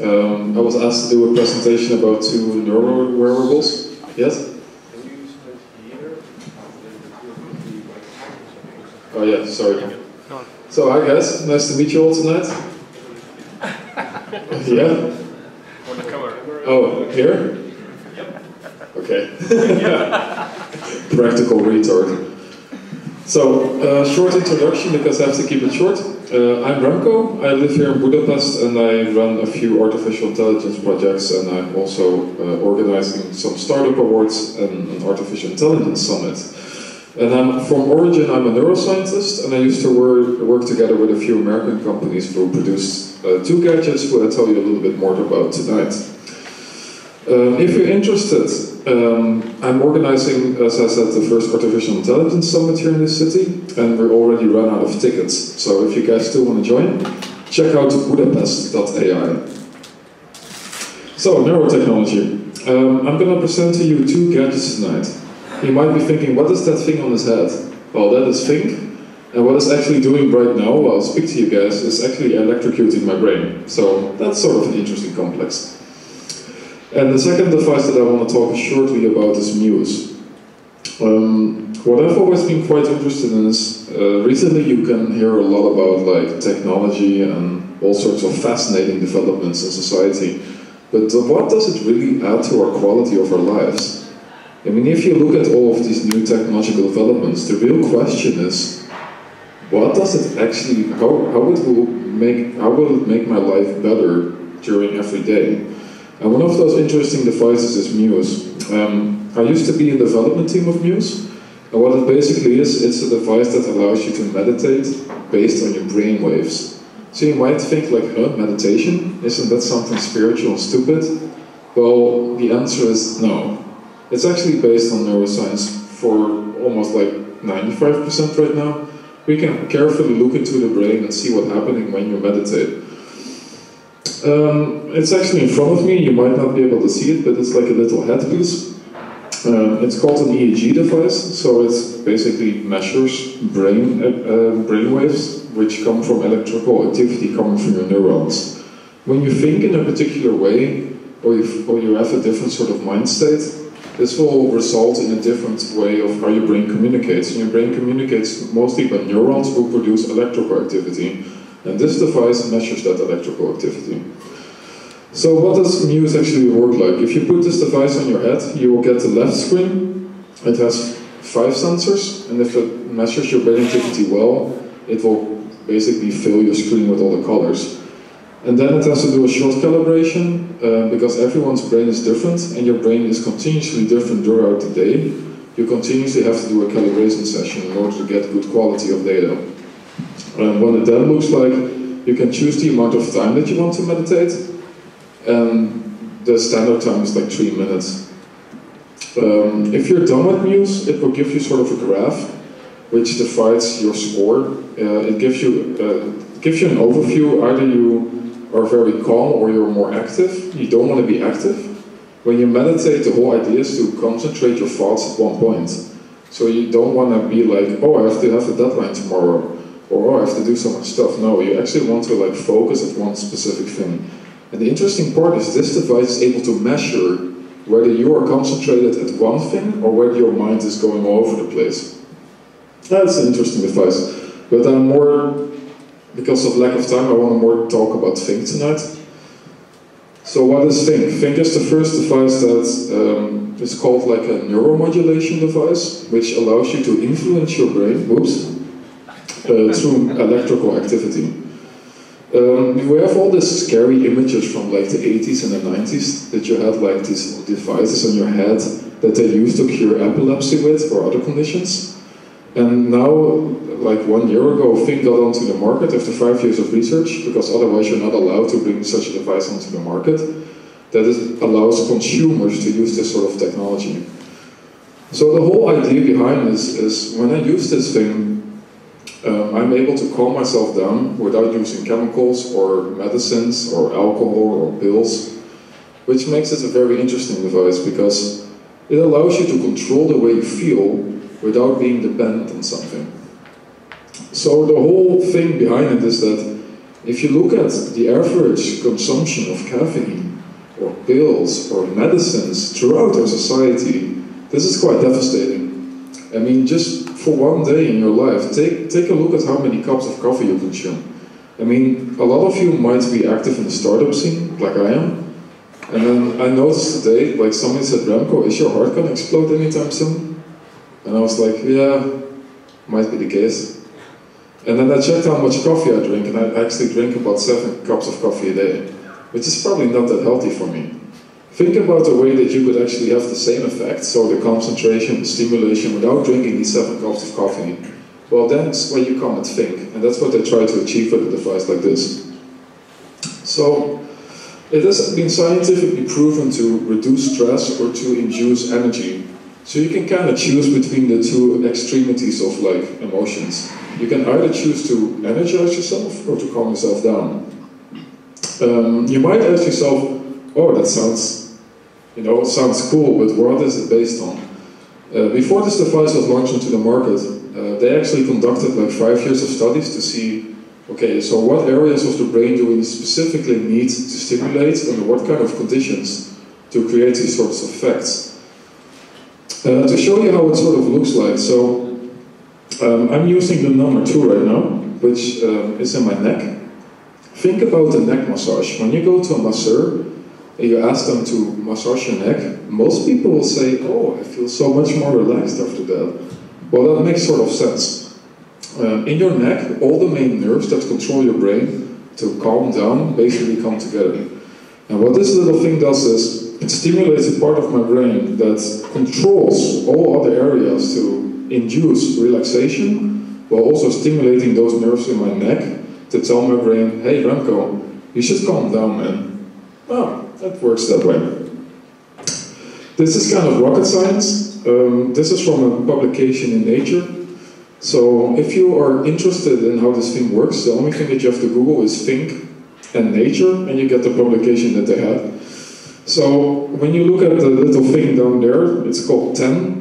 Um, I was asked to do a presentation about two neuro wearables. Yes? Oh yeah, sorry. So hi guys, nice to meet you all tonight. yeah? Oh, here? Yep. Okay. Yeah. Practical retard. So, uh, short introduction because I have to keep it short. Uh, I'm Remco, I live here in Budapest and I run a few artificial intelligence projects and I'm also uh, organizing some startup awards and an artificial intelligence summit. And I'm, from origin, I'm a neuroscientist and I used to work, work together with a few American companies who produced uh, two gadgets who I'll tell you a little bit more about tonight. Um, if you're interested, um, I'm organizing, as I said, the first artificial intelligence summit here in this city, and we're already run out of tickets. So if you guys still want to join, check out budapest.ai. So, neurotechnology. Um, I'm going to present to you two gadgets tonight. You might be thinking, what is that thing on his head? Well, that is Thync, and what it's actually doing right now while I speak to you guys is actually electrocuting my brain. So that's sort of an interesting complex. And the second device that I want to talk shortly about is Muse. Um, what I've always been quite interested in is, uh, recently you can hear a lot about like technology and all sorts of fascinating developments in society, but what does it really add to our quality of our lives? I mean, if you look at all of these new technological developments, the real question is, what does it actually, how, how, it will make, how will it make my life better during every day? And one of those interesting devices is Muse. Um, I used to be in the development team of Muse, and what it basically is, it's a device that allows you to meditate based on your brain waves. So you might think like, huh, meditation? Isn't that something spiritual and stupid? Well, the answer is no. It's actually based on neuroscience for almost like 95% right now. We can carefully look into the brain and see what's happening when you meditate. Um, it's actually in front of me, you might not be able to see it, but it's like a little headpiece. Um, it's called an EEG device, so it basically measures brain, uh, uh, brain waves which come from electrical activity coming from your neurons. When you think in a particular way, or you, or you have a different sort of mind state, this will result in a different way of how your brain communicates. And your brain communicates mostly by neurons who produce electrical activity. And this device measures that electrical activity. So what does Muse actually work like? If you put this device on your head, you will get the left screen. It has five sensors, and if it measures your brain activity well, it will basically fill your screen with all the colors. And then it has to do a short calibration, uh, because everyone's brain is different, and your brain is continuously different throughout the day. You continuously have to do a calibration session in order to get good quality of data. And what it then looks like, you can choose the amount of time that you want to meditate, and the standard time is like three minutes. Um, if you're done with Muse, it will give you sort of a graph which divides your score. Uh, it gives you uh, gives you an overview. Either you are very calm or you're more active. You don't want to be active. When you meditate, the whole idea is to concentrate your thoughts at one point. So you don't want to be like, oh, I have to have a deadline tomorrow, or oh, I have to do so much stuff. No, you actually want to like focus at one specific thing. And the interesting part is this device is able to measure whether you are concentrated at one thing or whether your mind is going all over the place. That's an interesting device. But I'm more, because of lack of time, I want to more talk about Thync tonight. So what is Thync? Thync is the first device that um, is called like a neuromodulation device, which allows you to influence your brain, whoops, through electrical activity. Um, we have all these scary images from like the 80s and the 90s that you had like these devices on your head that they used to cure epilepsy with or other conditions. And now, like one year ago, Thync got onto the market after five years of research, because otherwise you're not allowed to bring such a device onto the market, that allows consumers to use this sort of technology. So the whole idea behind this is when I use this thing, um, I'm able to calm myself down without using chemicals or medicines or alcohol or pills, which makes it a very interesting device because it allows you to control the way you feel without being dependent on something. So the whole thing behind it is that If you look at the average consumption of caffeine, or pills, or medicines throughout our society, this is quite devastating. I mean, just for one day in your life, take, take a look at how many cups of coffee you consume. I mean, a lot of you might be active in the startup scene, like I am, and then I noticed today, like somebody said, Remco, is your heart gonna explode anytime soon? And I was like, yeah, might be the case. And then I checked how much coffee I drink, and I actually drink about seven cups of coffee a day, which is probably not that healthy for me. Think about a way that you could actually have the same effect, so the concentration, the stimulation, without drinking these seven cups of coffee. Well, that's where you come and think, and that's what they try to achieve with a device like this. So, it has been scientifically proven to reduce stress or to induce energy. So you can kind of choose between the two extremities of like emotions. You can either choose to energize yourself or to calm yourself down. Um, you might ask yourself, oh, that sounds, you know, it sounds cool, but what is it based on? Uh, before this device was launched into the market, uh, they actually conducted like five years of studies to see Okay, so what areas of the brain do we specifically need to stimulate and what kind of conditions to create these sorts of effects? Uh, to show you how it sort of looks like, so um, I'm using the number two right now, which um, is in my neck. Think about the neck massage. When you go to a masseur you ask them to massage your neck, most people will say, oh, I feel so much more relaxed after that. Well, that makes sort of sense. Um, in your neck, all the main nerves that control your brain to calm down basically come together. And what this little thing does is it stimulates a part of my brain that controls all other areas to induce relaxation while also stimulating those nerves in my neck to tell my brain, hey Remco, you should calm down, man. Oh, that works that way. This is kind of rocket science. Um, this is from a publication in Nature. So if you are interested in how this thing works, the only thing that you have to Google is Thync and nature, and you get the publication that they have. So when you look at the little thing down there, it's called 10.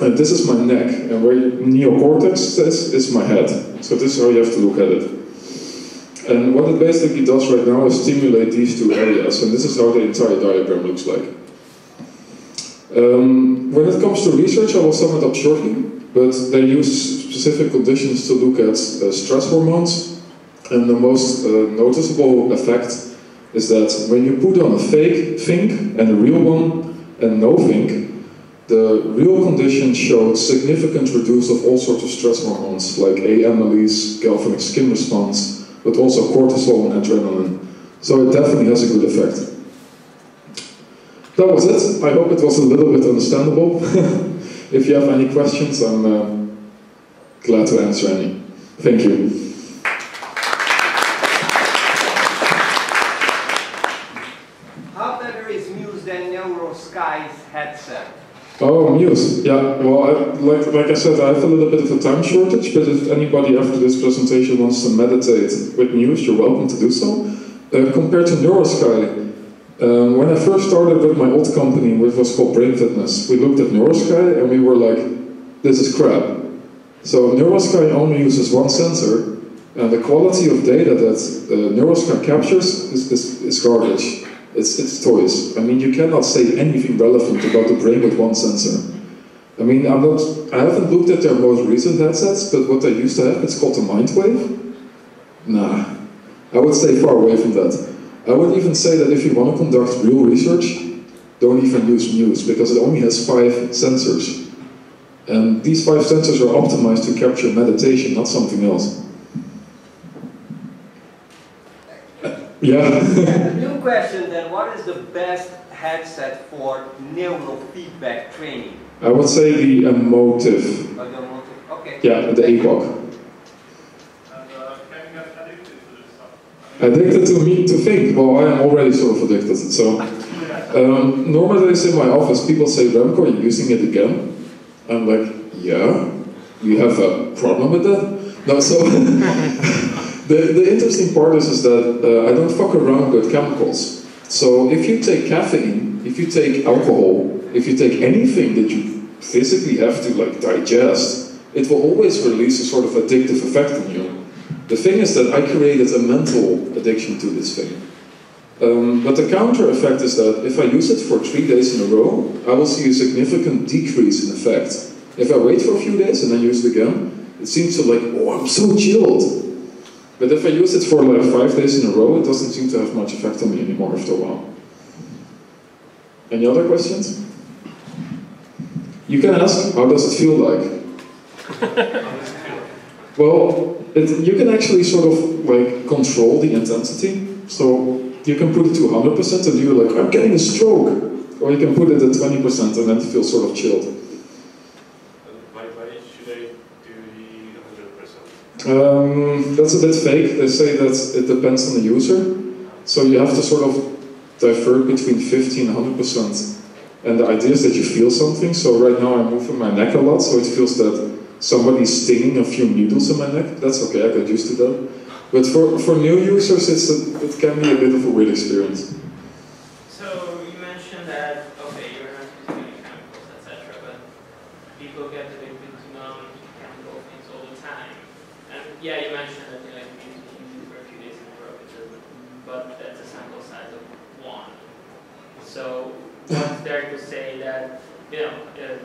And this is my neck, and where neocortex says is my head. So this is how you have to look at it. And what it basically does right now is stimulate these two areas, and this is how the entire diagram looks like. Um, when it comes to research, I will sum it up shortly but they use specific conditions to look at uh, stress hormones. And the most uh, noticeable effect is that when you put on a fake Thync and a real one and no Thync, the real condition showed significant reduce of all sorts of stress hormones like A-amylase, galvanic skin response, but also cortisol and adrenaline. So it definitely has a good effect. That was it. I hope it was a little bit understandable. If you have any questions, I'm uh, glad to answer any. Thank you. How better is Muse than NeuroSky's headset? Oh, Muse. Yeah, well, I, like, like I said, I have a little bit of a time shortage, but if anybody after this presentation wants to meditate with Muse, you're welcome to do so. Uh, compared to NeuroSky, um, when I first started with my old company, which was called Brain Fitness, we looked at NeuroSky and we were like, this is crap. So NeuroSky only uses one sensor, and the quality of data that uh, NeuroSky captures is, is, is, garbage. It's, it's toys. I mean, you cannot say anything relevant about the brain with one sensor. I mean, I'm not, I haven't looked at their most recent headsets, but what they used to have, it's called a Mindwave. Nah, I would stay far away from that. I would even say that if you want to conduct real research, don't even use Muse because it only has five sensors. And these five sensors are optimized to capture meditation, not something else. Yeah. New question then, what is the best headset for neurofeedback training? I would say the Emotiv. Oh, the Emotiv. Okay. Yeah, the EPOC. Addicted to me to think. Well, I am already sort of addicted. So um, normally in my office, people say, Remco, are you using it again? I'm like, yeah. You have a problem with that? No, so the, the interesting part is, is that uh, I don't fuck around with chemicals. So if you take caffeine, if you take alcohol, if you take anything that you physically have to like digest, it will always release a sort of addictive effect on you. The thing is that I created a mental addiction to this thing. Um, but the counter effect is that if I use it for three days in a row, I will see a significant decrease in effect. If I wait for a few days and then use it again, it seems to like, oh, I'm so chilled. But if I use it for like five days in a row, it doesn't seem to have much effect on me anymore after a while. Any other questions? You can ask, how does it feel like? well, it, you can actually sort of like control the intensity. So you can put it to 100% and you're like, I'm getting a stroke. Or you can put it at 20% and then feel sort of chilled. Why, why should I do the 100%? Um, that's a bit fake. They say that it depends on the user. So you have to sort of divert between 50 and 100%. And the idea is that you feel something. So right now I'm moving my neck a lot, so it feels that somebody's stinging a few needles in my neck. That's okay, I got used to that. But for, for new users, it's a, it can be a bit of a weird experience. So you mentioned that, okay, you're not using any chemicals, etc., but people get addicted to non-chemical things all the time. And yeah, you mentioned that you like use it for a few days in a row, but that's a sample size of one. So what's there to say that, you know, uh,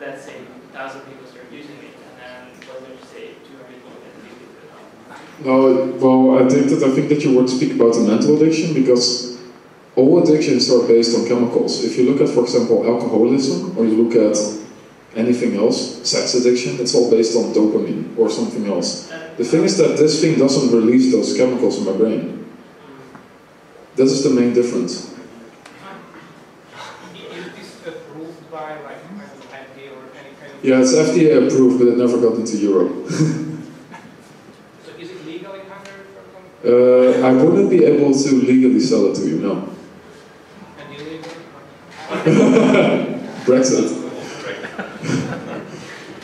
let's say 1,000 people start using it, and then what's there to say 200 people get addicted it? No, well, I think that I think that you would speak about a mental addiction because all addictions are based on chemicals. If you look at, for example, alcoholism, or you look at anything else, sex addiction, it's all based on dopamine or something else. The thing is that this thing doesn't release those chemicals in my brain. This is the main difference. Is this approved by like I don't know, FDA or any kind of? Yeah, it's FDA approved, but it never got into Europe. So is it legal in Hungary, for example? uh, I wouldn't be able to legally sell it to you, no. And illegal? Brexit.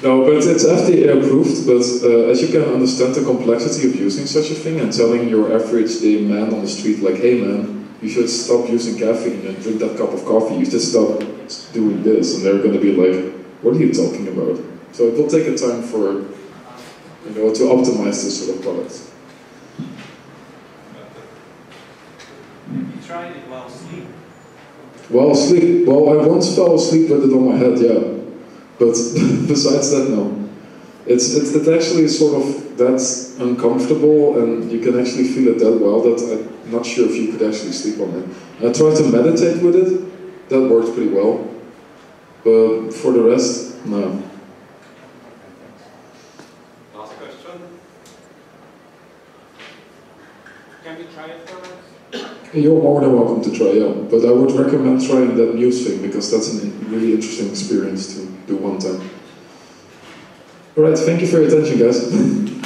No, but it's FDA approved, but uh, as you can understand the complexity of using such a thing and telling your average day man on the street like, hey man, you should stop using caffeine and drink that cup of coffee, you should stop doing this, and they're gonna be like, what are you talking about? So it will take a time for, you know, to optimize this sort of product. You tried it while asleep. While asleep, well, I once fell asleep with it on my head, yeah. But besides that, no. It's, it, it actually sort of that uncomfortable, and you can actually feel it that well that I'm not sure if you could actually sleep on it. I tried to meditate with it, that worked pretty well. But for the rest, no. Last question? Can we try it for? You're more than welcome to try, yeah. But I would recommend trying that Muse thing because that's a really interesting experience to do one time. Alright, thank you for your attention, guys.